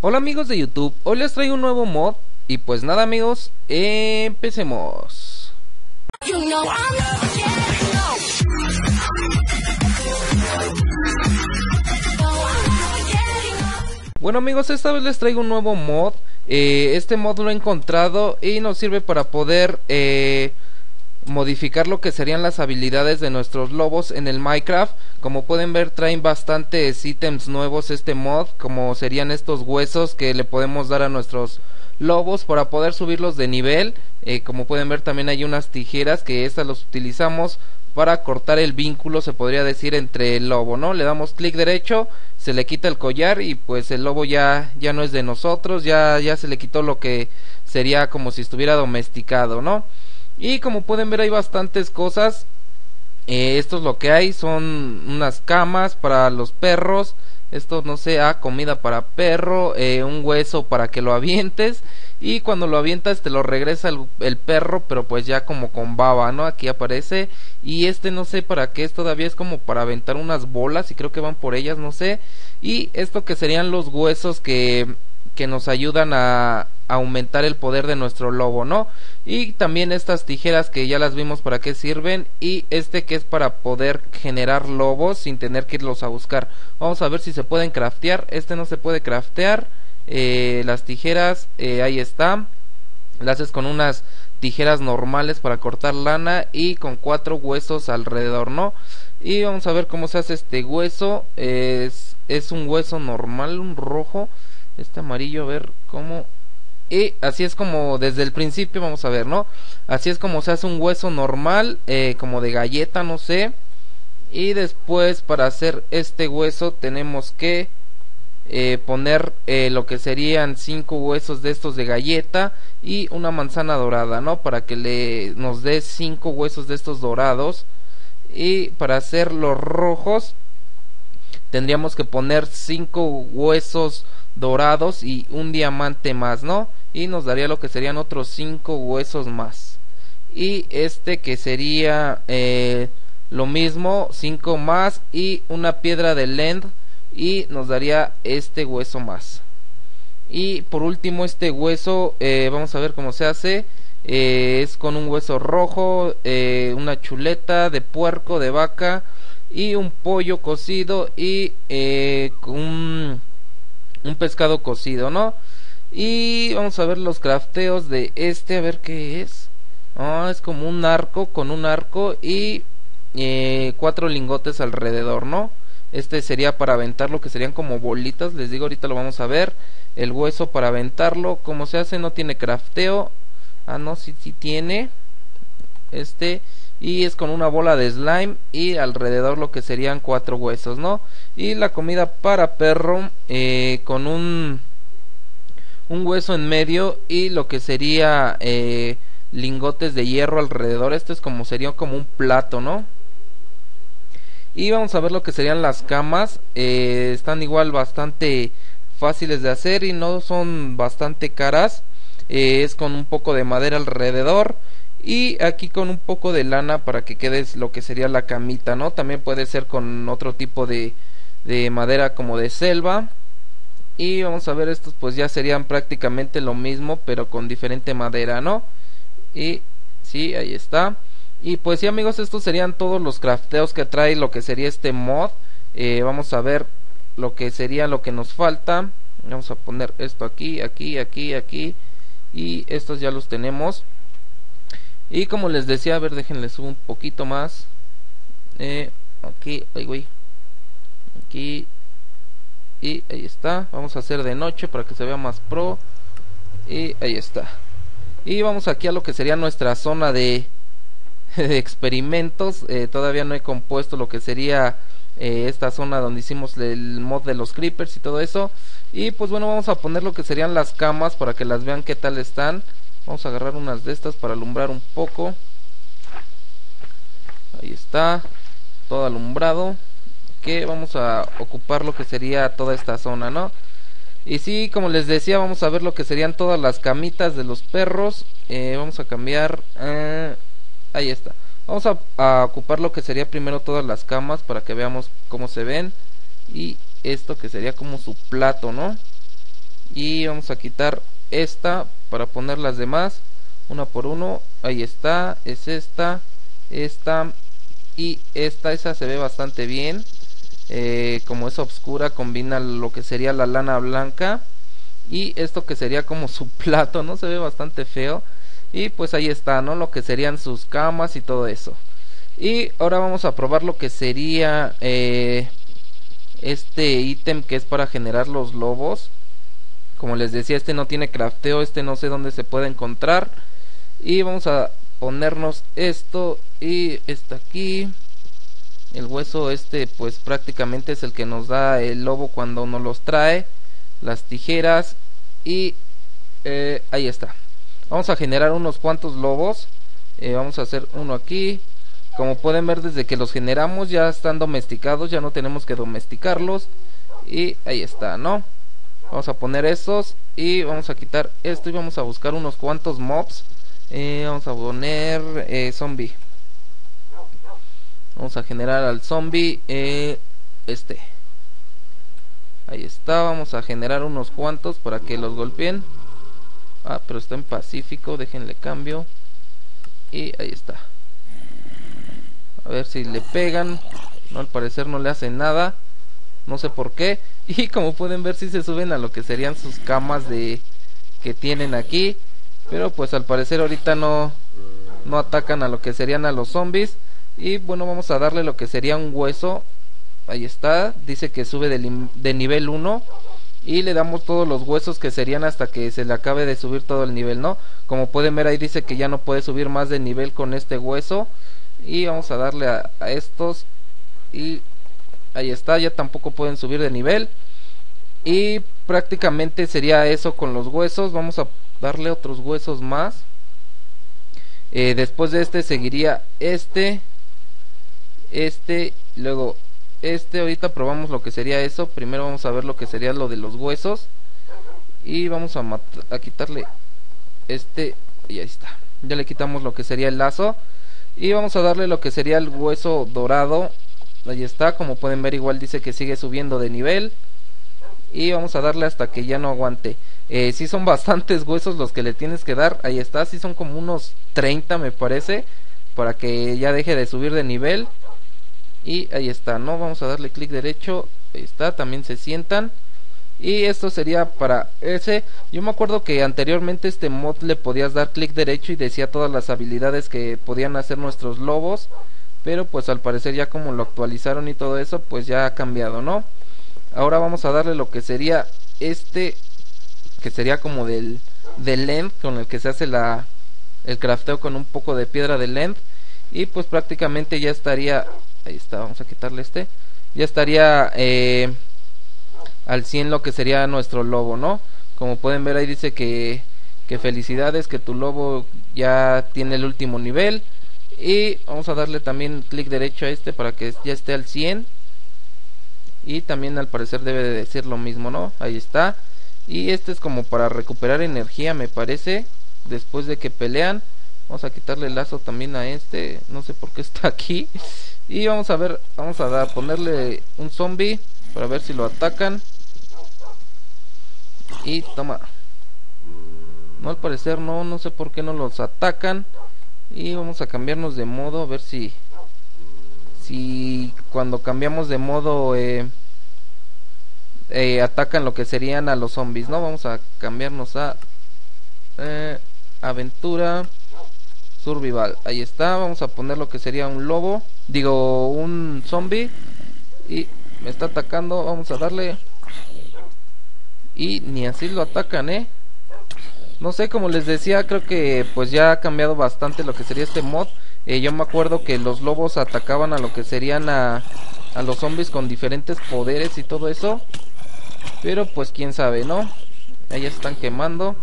Hola amigos de YouTube, hoy les traigo un nuevo mod. Y pues nada amigos, empecemos. Bueno amigos, esta vez les traigo un nuevo mod, eh, este mod lo he encontrado y nos sirve para poder eh, modificar lo que serían las habilidades de nuestros lobos en el Minecraft. Como pueden ver traen bastantes ítems nuevos este mod, como serían estos huesos que le podemos dar a nuestros lobos para poder subirlos de nivel. Eh, como pueden ver también hay unas tijeras que estas los utilizamos para cortar el vínculo, se podría decir, entre el lobo, ¿no? Le damos clic derecho, se le quita el collar y pues el lobo ya, ya no es de nosotros, ya, ya se le quitó lo que sería como si estuviera domesticado, ¿no? Y como pueden ver hay bastantes cosas. Eh, esto es lo que hay. Son unas camas para los perros. Esto no sé, ah, comida para perro. Eh, un hueso para que lo avientes. Y cuando lo avientas te lo regresa el, el, perro. Pero pues ya como con baba, ¿no? Aquí aparece. Y este no sé para qué es. Todavía es como para aventar unas bolas. Y creo que van por ellas, no sé. Y esto que serían los huesos que, que nos ayudan a, aumentar el poder de nuestro lobo, ¿no? Y también estas tijeras que ya las vimos para qué sirven y este que es para poder generar lobos sin tener que irlos a buscar. Vamos a ver si se pueden craftear. Este no se puede craftear. Eh, las tijeras, eh, ahí está. Las haces con unas tijeras normales para cortar lana y con cuatro huesos alrededor, ¿no? Y vamos a ver cómo se hace este hueso. Es, es un hueso normal, un rojo. Este amarillo, a ver cómo y así es como desde el principio vamos a ver, ¿no? Así es como se hace un hueso normal, eh, como de galleta, no sé. Y después para hacer este hueso tenemos que eh, poner eh, lo que serían cinco huesos de estos de galleta y una manzana dorada, ¿no? Para que le nos dé cinco huesos de estos dorados. Y para hacer los rojos tendríamos que poner cinco huesos dorados y un diamante más, ¿no? Y nos daría lo que serían otros 5 huesos más. Y este que sería eh, lo mismo 5 más y una piedra de lend y nos daría este hueso más. Y por último este hueso eh, vamos a ver cómo se hace. Eh, es con un hueso rojo una chuleta de puerco de vaca y un pollo cocido y un, un pescado cocido no y vamos a ver los crafteos de este, a ver qué es. Ah, es como un arco con un arco y eh, cuatro lingotes alrededor, ¿no? Este sería para aventarlo, que serían como bolitas. Les digo, ahorita lo vamos a ver. El hueso para aventarlo, como se hace, no tiene crafteo. Ah, no, sí, sí tiene. Este. Y es con una bola de slime y alrededor lo que serían cuatro huesos, ¿no? Y la comida para perro eh, con un un hueso en medio y lo que sería eh, lingotes de hierro alrededor. Esto es como sería como un plato, ¿no? Y vamos a ver lo que serían las camas. Eh, están igual bastante fáciles de hacer y no son bastante caras. Eh, es con un poco de madera alrededor y aquí con un poco de lana para que quede lo que sería la camita, ¿no? También puede ser con otro tipo de, de madera como de selva y vamos a ver estos pues ya serían prácticamente lo mismo pero con diferente madera no y sí ahí está. Y pues sí amigos estos serían todos los crafteos que trae lo que sería este mod. Eh, vamos a ver lo que sería lo que nos falta. Vamos a poner esto aquí aquí aquí aquí. Y estos ya los tenemos. Y como les decía a ver déjenle subo un poquito más. Eh, aquí aquí y ahí está. Vamos a hacer de noche para que se vea más pro. Y ahí está. Y vamos aquí a lo que sería nuestra zona de, experimentos. Eh, todavía no he compuesto lo que sería eh, esta zona donde hicimos el mod de los creepers y todo eso. Y pues bueno vamos a poner lo que serían las camas para que las vean qué tal están. Vamos a agarrar unas de estas para alumbrar un poco. Ahí está. Todo alumbrado vamos a ocupar lo que sería toda esta zona, ¿no? Y sí, como les decía, vamos a ver lo que serían todas las camitas de los perros. Eh, vamos a cambiar... Eh, ahí está. Vamos a, ocupar lo que sería primero todas las camas para que veamos cómo se ven. Y esto que sería como su plato, ¿no? y vamos a quitar esta para poner las demás una por uno ahí está es esta esta y esta esa se ve bastante bien eh, como es oscura combina lo que sería la lana blanca y esto que sería como su plato no se ve bastante feo. Y pues ahí está no lo que serían sus camas y todo eso. Y ahora vamos a probar lo que sería eh, este ítem que es para generar los lobos. Como les decía este no tiene crafteo este no sé dónde se puede encontrar. Y vamos a ponernos esto y está aquí el hueso este pues prácticamente es el que nos da el lobo cuando nos los trae las tijeras y eh, ahí está. Vamos a generar unos cuantos lobos. Eh, vamos a hacer uno aquí. Como pueden ver desde que los generamos ya están domesticados ya no tenemos que domesticarlos. Y ahí está no vamos a poner estos y vamos a quitar esto y vamos a buscar unos cuantos mobs. Eh, vamos a poner zombie vamos a generar al zombie eh, este. Ahí está vamos a generar unos cuantos para que los golpeen. Ah pero está en pacífico déjenle cambio. Y ahí está. A ver si le pegan. No al parecer no le hacen nada. No sé por qué. Y como pueden ver si se suben a lo que serían sus camas de que tienen aquí. Pero pues al parecer ahorita no, no atacan a lo que serían a los zombies. Y bueno, vamos a darle lo que sería un hueso. Ahí está, dice que sube de, de nivel 1 y le damos todos los huesos que serían hasta que se le acabe de subir todo el nivel, ¿no? Como pueden ver ahí dice que ya no puede subir más de nivel con este hueso y vamos a darle a, estos y ahí está, ya tampoco pueden subir de nivel y prácticamente sería eso con los huesos, vamos a darle otros huesos más. Eh, después de este seguiría este, este, luego este. Ahorita probamos lo que sería eso. Primero vamos a ver lo que sería lo de los huesos. Y vamos a, quitarle este. Y ahí está. Ya le quitamos lo que sería el lazo. Y vamos a darle lo que sería el hueso dorado. Ahí está. Como pueden ver igual dice que sigue subiendo de nivel. Y vamos a darle hasta que ya no aguante. Eh, sí son bastantes huesos los que le tienes que dar. Ahí está, sí son como unos 30 me parece. Para que ya deje de subir de nivel. Y ahí está, ¿no? Vamos a darle clic derecho. Ahí está, también se sientan. Y esto sería para ese. Yo me acuerdo que anteriormente este mod le podías dar clic derecho y decía todas las habilidades que podían hacer nuestros lobos. Pero pues al parecer ya como lo actualizaron y todo eso, pues ya ha cambiado, ¿no? Ahora vamos a darle lo que sería este que sería como del, del length con el que se hace la, el crafteo con un poco de piedra de length y pues prácticamente ya estaría ahí está vamos a quitarle este. Ya estaría eh, al 100 lo que sería nuestro lobo no como pueden ver ahí dice que que felicidades que tu lobo ya tiene el último nivel. Y vamos a darle también clic derecho a este para que ya esté al 100 y también al parecer debe de decir lo mismo no ahí está. Y este es como para recuperar energía me parece después de que pelean. Vamos a quitarle el lazo también a este. No sé por qué está aquí y vamos a ver vamos a dar, ponerle un zombie para ver si lo atacan y toma no al parecer no no sé por qué no los atacan y vamos a cambiarnos de modo a ver si si cuando cambiamos de modo eh, eh, atacan lo que serían a los zombies, ¿no? Vamos a cambiarnos a eh, aventura survival. Ahí está, vamos a poner lo que sería un lobo, digo un zombie y me está atacando, vamos a darle y ni así lo atacan, ¿eh? No sé, como les decía, creo que pues ya ha cambiado bastante lo que sería este mod. Eh, yo me acuerdo que los lobos atacaban a lo que serían a, a los zombies con diferentes poderes y todo eso. Pero pues quién sabe, ¿no? Ahí están quemando.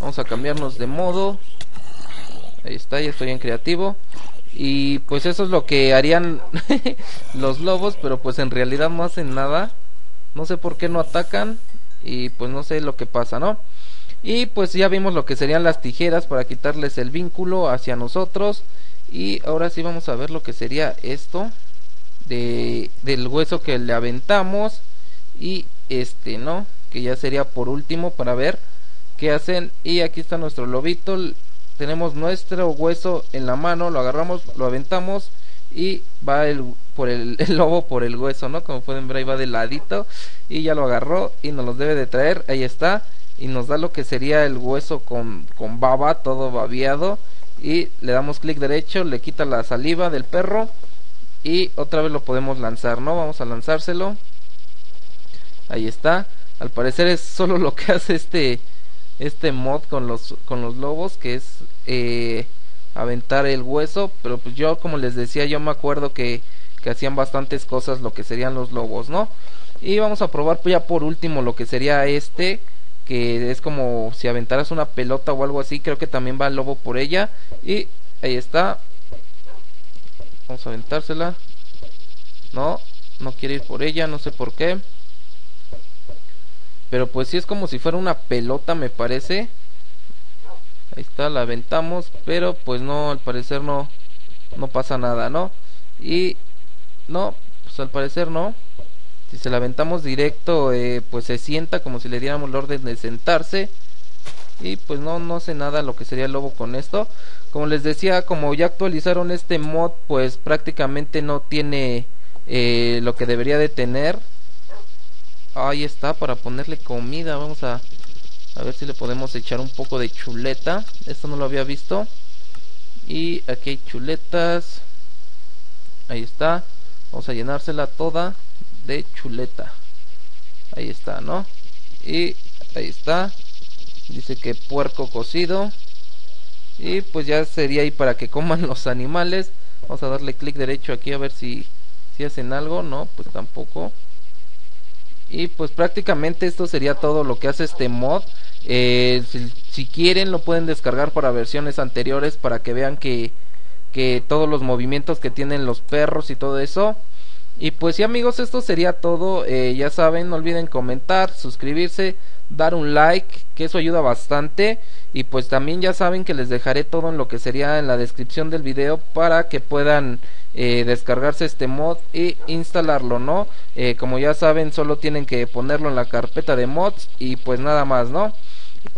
Vamos a cambiarnos de modo. Ahí está, ya estoy en creativo. Y pues eso es lo que harían los lobos, pero pues en realidad no hacen nada. No sé por qué no atacan y pues no sé lo que pasa, ¿no? Y pues ya vimos lo que serían las tijeras para quitarles el vínculo hacia nosotros. Y ahora sí vamos a ver lo que sería esto de, del hueso que le aventamos y este no que ya sería por último para ver qué hacen y aquí está nuestro lobito tenemos nuestro hueso en la mano lo agarramos lo aventamos y va el por el, lobo por el hueso no como pueden ver ahí va de ladito y ya lo agarró y nos los debe de traer ahí está y nos da lo que sería el hueso con, con baba todo babiado y le damos clic derecho le quita la saliva del perro y otra vez lo podemos lanzar no vamos a lanzárselo. Ahí está. Al parecer es solo lo que hace este este mod con los con los lobos que es eh, aventar el hueso pero pues yo como les decía yo me acuerdo que, que hacían bastantes cosas lo que serían los lobos no y vamos a probar ya por último lo que sería este que es como si aventaras una pelota o algo así creo que también va el lobo por ella y ahí está. Vamos a aventársela. No no quiere ir por ella no sé por qué pero pues sí es como si fuera una pelota me parece. Ahí está la aventamos pero pues no al parecer no no pasa nada no y no pues al parecer no. Si se la aventamos directo eh, pues se sienta como si le diéramos la orden de sentarse. Y pues no no hace nada lo que sería el lobo con esto. Como les decía como ya actualizaron este mod pues prácticamente no tiene eh, lo que debería de tener Ahí está, para ponerle comida. Vamos a, a ver si le podemos echar un poco de chuleta. Esto no lo había visto. Y aquí hay chuletas. Ahí está. Vamos a llenársela toda de chuleta. Ahí está, ¿no? Y ahí está. Dice que puerco cocido. Y pues ya sería ahí para que coman los animales. Vamos a darle clic derecho aquí a ver si, si hacen algo. No, pues tampoco. Y pues prácticamente esto sería todo lo que hace este mod. Eh, si, quieren lo pueden descargar para versiones anteriores para que vean que, que todos los movimientos que tienen los perros y todo eso. Y pues sí amigos, esto sería todo. Eh, ya saben, no olviden comentar, suscribirse, dar un like, que eso ayuda bastante. Y pues también ya saben que les dejaré todo en lo que sería en la descripción del video para que puedan eh, descargarse este mod y instalarlo, ¿no? Eh, como ya saben, solo tienen que ponerlo en la carpeta de mods y pues nada más, ¿no?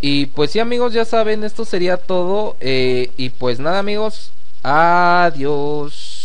Y pues sí amigos, ya saben, esto sería todo. y pues nada amigos, adiós.